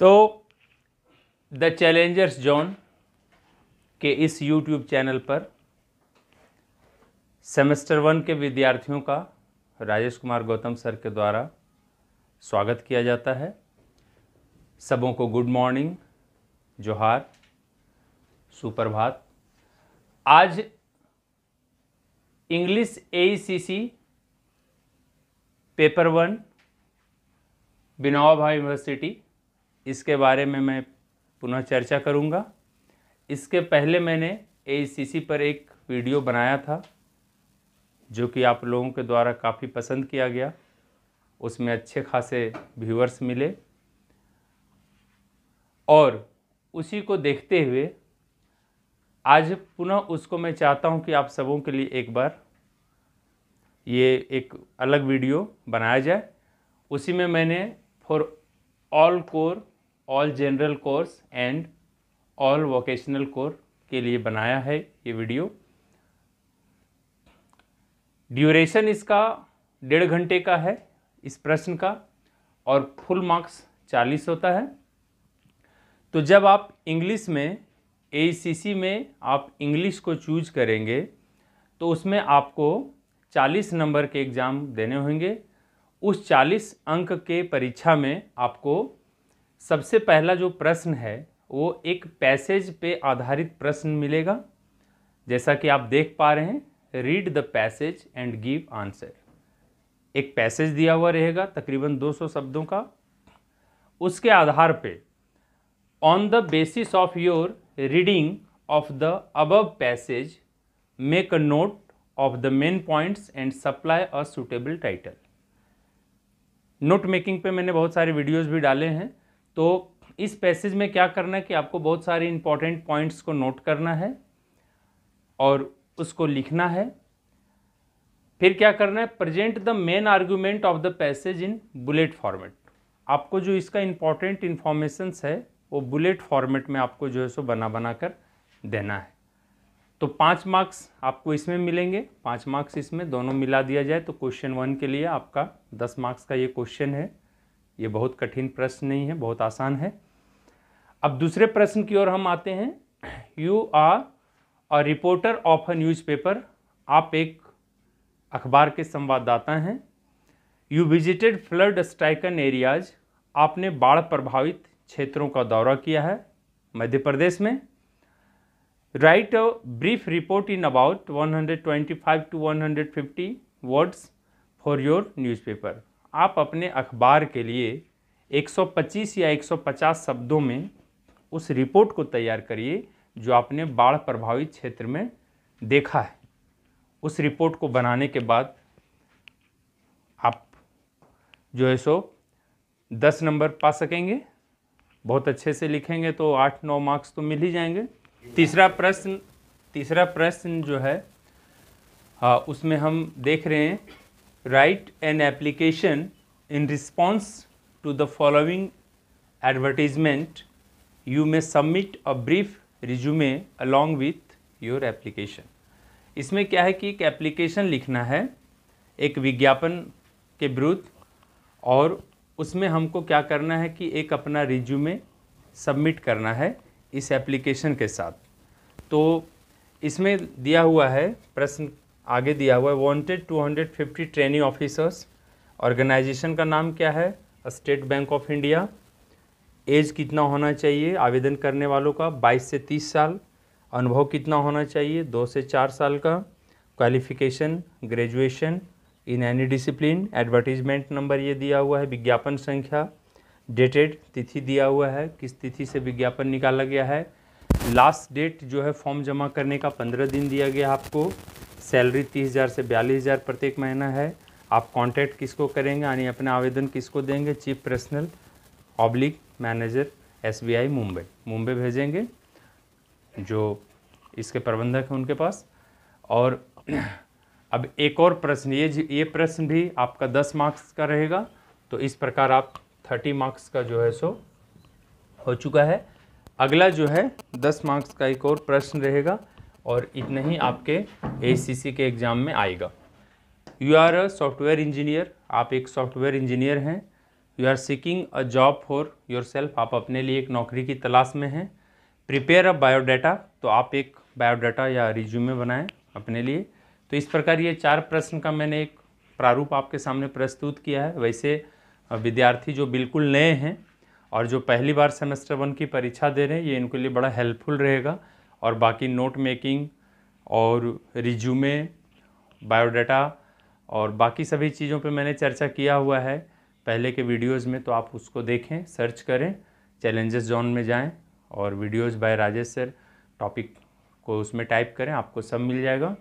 तो the Challengers zone के इस यूट्यूब चैनल पर सेमेस्टर वन के विद्यार्थियों का राजेश कुमार गौतम सर के द्वारा स्वागत किया जाता है। सबों को गुड मॉर्निंग जोहार, सुप्रभात। आज इंग्लिश एसीसी पेपर वन बिनोवा भाई यूनिवर्सिटी, इसके बारे में मैं पुनः चर्चा करूँगा। इसके पहले मैंने ए पर एक वीडियो बनाया था, जो कि आप लोगों के द्वारा काफ़ी पसंद किया गया। उसमें अच्छे खासे व्यूअर्स मिले। और उसी को देखते हुए आज पुनः उसको मैं चाहता हूँ कि आप सबों के लिए एक बार ये एक अलग वीडियो बनाया जाए। उसी में मैंने for all core all general course and all vocational core के लिए बनाया है ये वीडियो। ड्यूरेशन इसका डेढ़ घंटे का है इस प्रश्न का और फुल मार्क्स चालीस होता है। तो जब आप इंग्लिश में एसीसी में आप इंग्लिश को चूज़ करेंगे तो उसमें आपको 40 नंबर के एग्ज़ाम देने होंगे। उस 40 अंक के परीक्षा में आपको सबसे पहला जो प्रश्न है, वो एक पैसेज पे आधारित प्रश्न मिलेगा। जैसा कि आप देख पा रहे हैं read the passage and give answer एक पैसेज दिया हुआ रहेगा, तकरीबन 200 शब्दों का। उसके आधार पे on the basis of your reading of the above passage make a note of the main points and supply a suitable title note making पे मैंने बहुत सारे वीडियोस भी डाले हैं। तो इस पैसेज में क्या करना है कि आपको बहुत सारे इंपॉर्टेंट पॉइंट्स को नोट करना है और उसको लिखना है। फिर क्या करना है? Present the main argument of the passage in bullet format आपको जो इसका इंपॉर्टेंट इन्फॉर्मेशंस है, वो बुलेट फॉर्मेट में आपको जो है सो बना बना कर देना है। तो पाँच मार्क्स आपको इसमें मिलेंगे। पाँच मार्क्स इसमें दोनों मिला दिया जाए तो क्वेश्चन वन के लिए आपका दस मार्क्स का ये क्वेश्चन है। ये बहुत कठिन प्रश्न नहीं है, बहुत आसान है। अब दूसरे प्रश्न की ओर हम आते हैं। You are a reporter of a newspaper आप एक अखबार के संवाददाता हैं। You visited flood stricken areas आपने बाढ़ प्रभावित क्षेत्रों का दौरा किया है। मध्य प्रदेश में। Write a brief report in about 125 to 150 words for your newspaper आप अपने अखबार के लिए 125 या 150 शब्दों में उस रिपोर्ट को तैयार करिए जो आपने बाढ़ प्रभावित क्षेत्र में देखा है। उस रिपोर्ट को बनाने के बाद आप जो है सो दस नंबर पा सकेंगे। बहुत अच्छे से लिखेंगे तो आठ नौ मार्क्स तो मिल ही जाएँगे। तीसरा प्रश्न तीसरा प्रश्न जो है हाँ उसमें हम देख रहे हैं write an application in response to the following advertisement you may submit a brief resume along with your application इसमें क्या है कि एक एप्लीकेशन लिखना है, एक विज्ञापन के विरुद्ध, और उसमें हमको क्या करना है कि एक अपना रिज्यूमे सबमिट करना है। इस एप्लीकेशन के साथ। तो इसमें दिया हुआ है, प्रश्न आगे दिया हुआ है वांटेड 250 ट्रेनिंग ऑफिसर्स ऑर्गेनाइजेशन का नाम क्या है? State Bank of India age कितना होना चाहिए? आवेदन करने वालों का 22 से 30 साल। अनुभव कितना होना चाहिए? दो से चार साल का। Qualification graduation in any discipline advertisement number ये दिया हुआ है, विज्ञापन संख्या। डेटेड तिथि दिया हुआ है, किस तिथि से विज्ञापन निकाला गया है। लास्ट डेट जो है फॉर्म जमा करने का पंद्रह दिन दिया गया आपको। सैलरी तीस हज़ार से बयालीस हज़ार प्रत्येक महीना है। आप कांटेक्ट किसको करेंगे, यानी अपना आवेदन किसको देंगे? Chief personal oblique manager, SBI, Mumbai. Mumbai भेजेंगे, जो इसके प्रबंधक हैं उनके पास। और अब एक और प्रश्न, ये ये प्रश्न भी आपका दस मार्क्स का रहेगा तो इस प्रकार आप थर्टी मार्क्स का जो है सो हो चुका है। अगला जो है, दस मार्क्स का एक और प्रश्न रहेगा और इतना ही आपके ए के एग्ज़ाम में आएगा। You are a software engineer आप एक सॉफ्टवेयर इंजीनियर हैं। You are seeking a job for yourself आप अपने लिए एक नौकरी की तलाश में हैं। प्रिपेयर अ बायोडाटा तो आप एक बायोडाटा या रिज्यूमे बनाएँ अपने लिए। तो इस प्रकार ये चार प्रश्न का मैंने एक प्रारूप आपके सामने प्रस्तुत किया है। वैसे विद्यार्थी जो बिल्कुल नए हैं और जो पहली बार सेमेस्टर वन की परीक्षा दे रहे हैं, ये इनके लिए बड़ा हेल्पफुल रहेगा। और बाकी नोट मेकिंग और रिज्यूमे, बायोडाटा और बाकी सभी चीज़ों पे मैंने चर्चा किया हुआ है। पहले के वीडियोस में तो आप उसको देखें, सर्च करें, चैलेंजेस जोन में जाएँ और videos by Rajesh sir, topic को उसमें टाइप करें, आपको सब मिल जाएगा।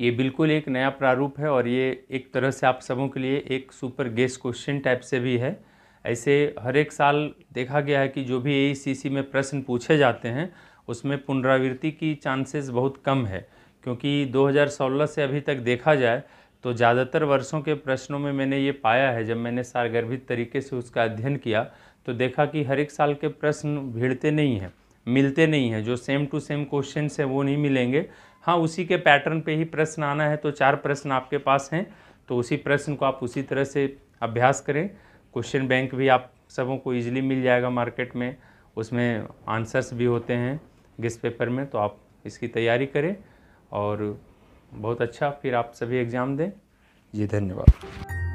ये बिल्कुल एक नया प्रारूप है और ये एक तरह से आप सबों के लिए एक सुपर गेस क्वेश्चन टाइप से भी है। ऐसे हर एक साल देखा गया है कि जो भी ए में प्रश्न पूछे जाते हैं, उसमें पुनरावृत्ति की चांसेस बहुत कम है। क्योंकि 2016 से अभी तक देखा जाए तो ज़्यादातर वर्षों के प्रश्नों में मैंने ये पाया है, जब मैंने सारगर्भित तरीके से उसका अध्ययन किया तो देखा कि हर एक साल के प्रश्न भिड़ते नहीं हैं, मिलते नहीं हैं। जो सेम टू सेम क्वेश्चन है, वो नहीं मिलेंगे। हाँ उसी के पैटर्न पे ही प्रश्न आना है तो चार प्रश्न आपके पास हैं तो उसी प्रश्न को आप उसी तरह से अभ्यास करें। क्वेश्चन बैंक भी आप सबों को ईजिली मिल जाएगा मार्केट में, उसमें आंसर्स भी होते हैं गेस्ट पेपर में तो आप इसकी तैयारी करें और बहुत अच्छा फिर आप सभी एग्ज़ाम दें। जी, धन्यवाद।